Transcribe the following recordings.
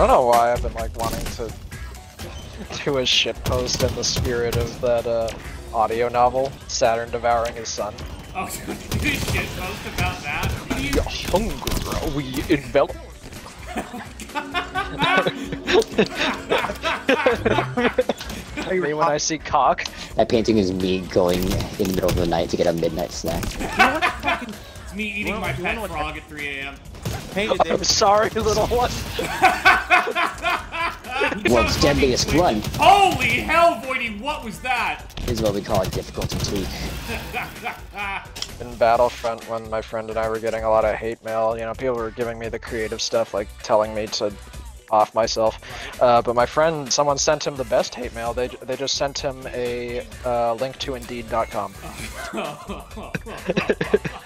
don't know why I've been like wanting to do a shit post in the spirit of that uh, audio novel, Saturn Devouring His Son. Oh, you shit post about that? The hunger bro. we envelop. me when I see cock. That painting is me going in the middle of the night to get a midnight snack. It's me eating Well, my you pet frog at 3 a.m. Painted I'm sorry, little one. World's deadliest run Holy hell, Voidy, what was that? that? is what we call a difficulty tweak. In Battlefront, when my friend and I were getting a lot of hate mail, you know, people were giving me the creative stuff, like telling me to off myself. Uh, but my friend, someone sent him the best hate mail. They they just sent him a uh, link to Indeed.com.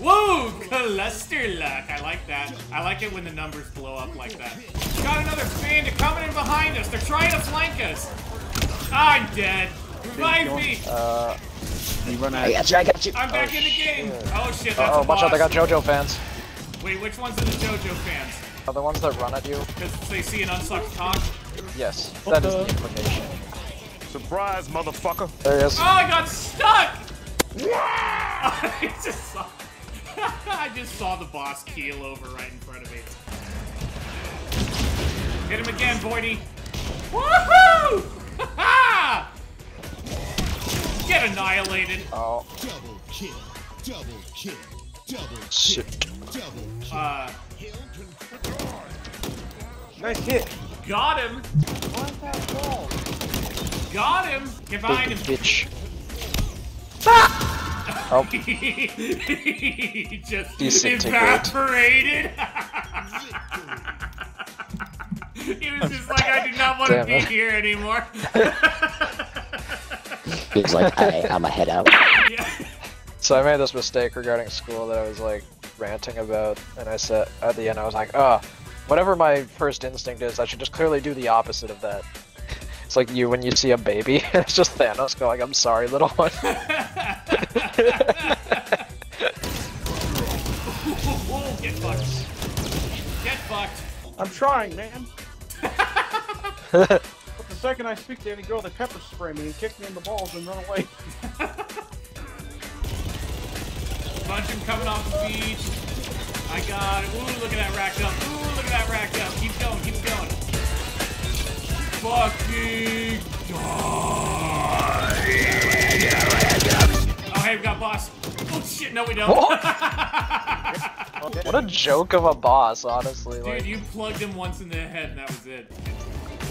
Woo! Cluster luck. I like that. I like it when the numbers blow up like that. Got another bandit coming in behind us. They're trying to flank us. I'm dead. Revive me. Uh, You run I out. got you, I got you. I'm back in the game. Oh shit, that's oh, a watch out! They got. JoJo fans. Wait, which ones are the JoJo fans? Are the ones that run at you? Because they see an unsucked cock. Yes, that is the implication. Surprise, motherfucker. There he is. Oh, I got stuck! I just saw. I just saw the boss keel over right in front of me. Hit him again, Voidy. Woohoo! Get annihilated. Oh, Double kill. Double kill. Double shit. double Uh, Nice hit. got him. Got him. Get behind Big him. bitch. Oh, he just evaporated. he was just like, I do not want to be it. here anymore. He was like, I, I'm a head out. yeah. so I made this mistake regarding school that I was like ranting about, and I said at the end I was like, oh, whatever my first instinct is, I should just clearly do the opposite of that. It's like you when you see a baby, and it's just Thanos going, "I'm sorry, little one." Get fucked. Get fucked. I'm trying, man. but the second I speak to any girl, they pepper spray me and kick me in the balls and run away. Bunch of them coming off the beach. I got it. Ooh, look at that racked up. Ooh, look at that racked up. Keep going, keep going. Fucking die. Boss. Oh shit, no we don't. what a joke of a boss, honestly. Dude, Like, you plugged him once in the head and that was it.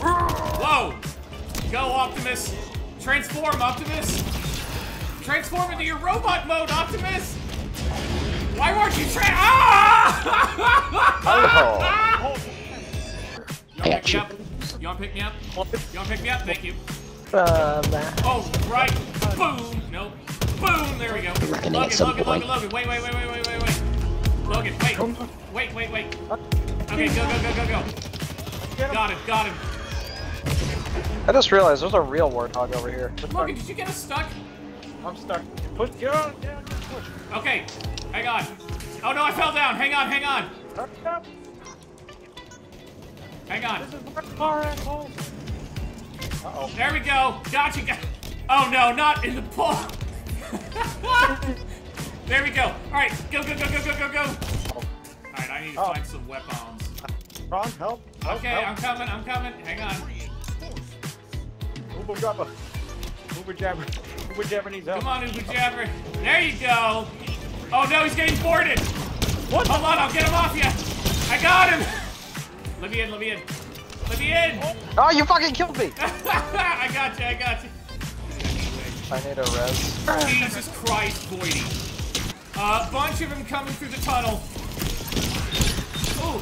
Whoa! Go, Optimus! Transform, Optimus! Transform into your robot mode, Optimus! Why weren't you tra- Ah! oh, You I wanna got pick me you. up? You wanna pick me up? You wanna pick me up? Thank you. um, Oh, right. Boom. Nope. Boom. There we go. reckoning Logan, Logan. Logan, Logan. Wait, wait, wait, wait, wait, wait, wait. Logan, wait. Wait, wait, wait. Okay, go, go, go, go, go. Got him, got him. I just realized there's a real warthog over here. Logan, did you get us stuck? I'm stuck. Push, get on, get on, push. Okay, hang on. Oh no, I fell down. Hang on, hang on. Hurry up. Hang on. This is where the car asshole. Uh-oh. There we go. Gotcha. Got oh no, not in the pool. There we go. All right, go, go, go, go, go, go, go. All right, I need to Oh. find some weapons. Ron, help. help Okay, help. I'm coming. I'm coming. Hang on. Uber jabber. Uber jabber. Uber jabber needs help. Come on, Uber Jabber. There you go. Oh no, he's getting boarded. What? Hold on, I'll get him off you. I got him. Let me in. Let me in. Let me in. Oh, you fucking killed me! I got you. I got you. I need a res. Jesus Christ, Voidy. A uh, bunch of them coming through the tunnel. Ooh,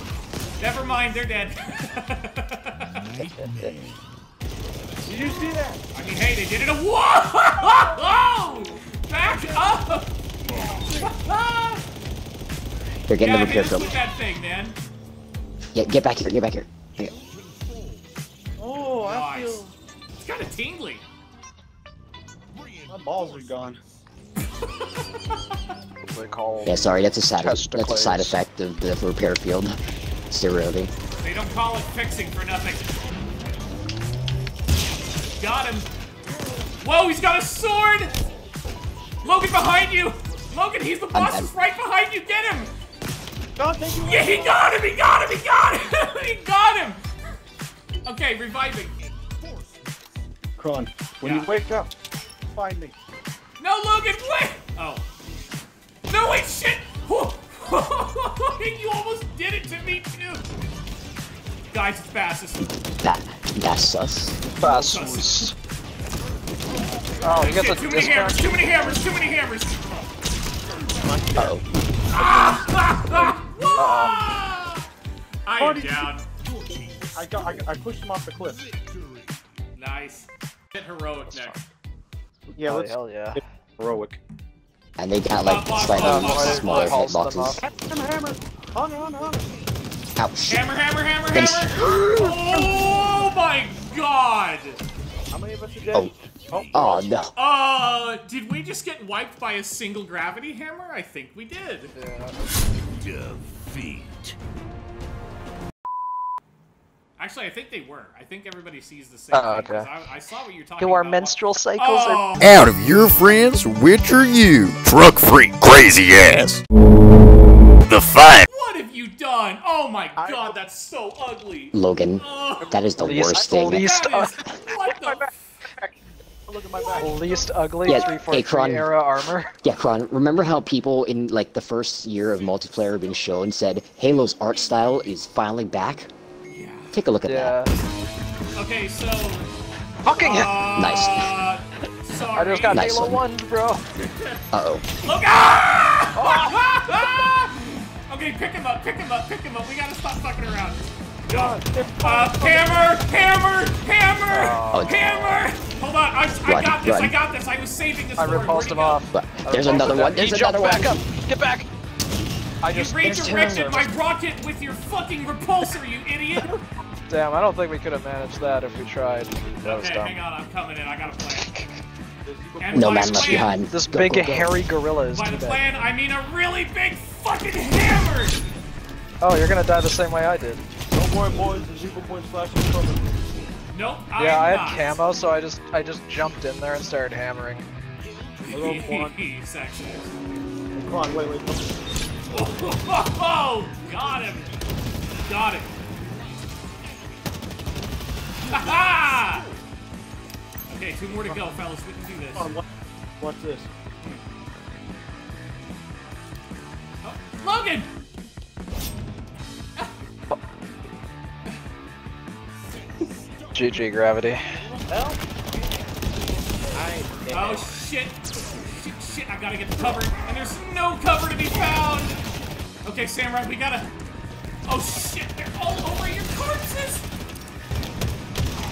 never mind, they're dead. Did you see that? I mean, hey, they did it a- Whoa! Back up! They're getting yeah, the hit repair us field. with that thing, man. Get, get back here, get back here. Here. Oh, I Nice. feel It's kind of tingly. My balls are gone. actually called. Yeah, sorry, that's a side that's a side effect of the repair field. Sterility. They don't call it fixing for nothing. Got him. Whoa, he's got a sword! Logan, behind you! Logan, he's the boss I'm- is right behind you! Get him! God, thank you. Yeah, he got him! He got him! He got him! he got him! Okay, reviving. Kron, when Yeah. you wake up, find me. No, Logan, wait! Oh. No, wait, shit! you almost did it to me, too! Guys, it's fastest. That that's sus. Bassus. Oh, he gets a Shit, too many hammers, too many hammers, too many hammers! Uh oh. Ah! I am down. I got. I, I pushed him off the cliff. Nice. Get heroic next. Yeah, Oh, let's hell yeah. heroic. And they got like Block, slightly block, block, smaller block, block. hitboxes. Hammer, hammer. Ouch. Hammer, hammer, hammer, Finish. hammer! Oh my god! How many of us are dead? Oh. Oh, Oh no. Uh, did we just get wiped by a single gravity hammer? I think we did. Defeat. Actually, I think they were. I think everybody sees the same Oh, thing. 'cause okay. I, I saw what you're talking Do our about. menstrual oh. cycles are Oh, Out of your friends, which are you? Truck freak, crazy ass. The fight. what have you done? Oh my god, that's so ugly. Logan, Oh, that is the Least- worst thing. least- that is, what the look at my back. least ugly Yeah, 343 hey, Kron. era armor. Yeah, Kron, remember how people in like the first year of multiplayer being shown said Halo's art style is finally back? Yeah. Take a look at Yeah. that. Okay, so. Fucking Uh, Nice. Sorry. I just got Nice Halo one. 1, bro. Uh oh. Look! Ah! okay, pick him up, pick him up, pick him up. We gotta stop fucking around. God, Uh, hammer, hammer, hammer, Oh. hammer. Hold on, I, I Run, got this, I got this. I was saving this I repulsed him off. But there's another one. There's jumped another back one. up. Get back. I just You redirected my rocket with your fucking repulsor, you idiot. Damn, I don't think we could have managed that if we tried. That was Okay, dumb. hang on, I'm coming in. I got a plan. And No by man left behind. This Go, big go, go. hairy gorilla is By too the bad. plan, I mean a really big fucking hammer. Oh, you're gonna die the same way I did. Don't worry, boys. The Zebra Point Flash is coming. Nope, Yeah, I I'm had not. camo, so I just I just jumped in there and started hammering. Hello, Quan. Sexist. Come on, wait, wait. Come. Oh, got him. Got him. Ha ha! Okay, two more to go, fellas. We can do this. Come on, what, what's this? Oh, Logan! GG gravity. Oh shit! Shit, shit, I gotta get the cover. And there's no cover to be found! Okay, Samurai, we gotta. Oh shit, they're all over your corpses!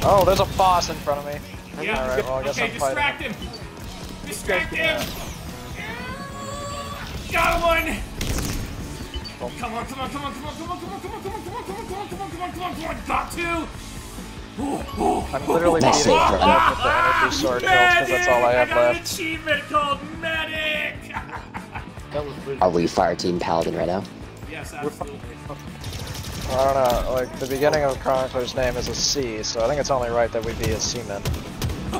Oh, there's a boss in front of me. Yeah. Alright, well I guess okay, I'm fighting. distract him. Distract him. Got one. Come on, come on, come on, come on, come on, come on, come on, come on, come on, come on, come on, come on, come on, come on, come on, got two. I'm literally Nice beating save, it Kron. up with the energy sword kills because that's all I have I got an left. achievement called Medic. That was pretty. Are we fire team paladin right now? yes, absolutely. I don't know, like the beginning of Chronicler's name is a C, so I think it's only right that we be a seaman.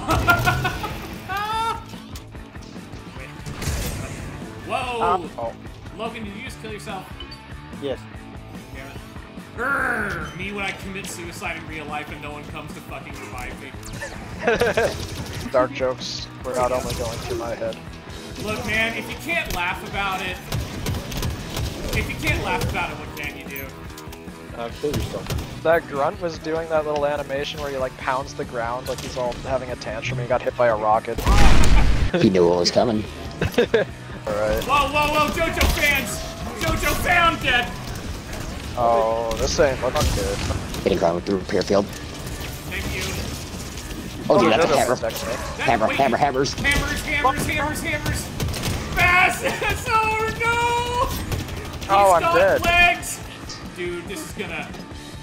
Whoa! Um, oh, Logan, did you just kill yourself? Yes. Damn it. Grrr, me when I commit suicide in real life and no one comes to fucking revive me. dark jokes were not only going through my head. Look, man, if you can't laugh about it, if you can't laugh about it, what can you do? Uh, kill yourself. That grunt was doing that little animation where he like pounds the ground like he's all having a tantrum and he got hit by a rocket. He knew what was coming. Alright. Whoa, whoa, whoa, JoJo fans! JoJo found dead! Oh, this ain't looking good. Hitting ground with the repair field. Thank you. Oh, dude, yeah, that's a hammer. doesn't affect me. That- Hammer, wait, hammer, hammers. Hammers, hammers, hammers, hammers! Fast! Oh no! He's Oh, I'm got dead. legs! Dude, this is gonna...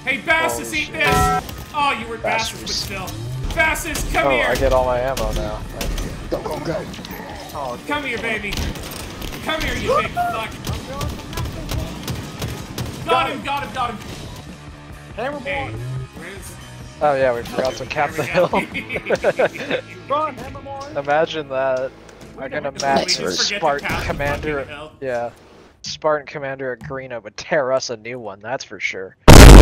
Hey, Bassus, Holy eat shit. this! Oh, you were Bassus, but Bassus. still. Bassus, come Oh, here! I get all my ammo now. Thank you. Go, go, go. Come here, baby. Come here, you big fuck. Got him, got him, got him. Hammer Hey, boy, where's... Oh yeah, we forgot to cap the hill. run, hammer boy. Imagine that. I'm gonna we match just forget to Spartan Commander. fucking? Yeah. Spartan Commander Agryna would tear us a new one, that's for sure.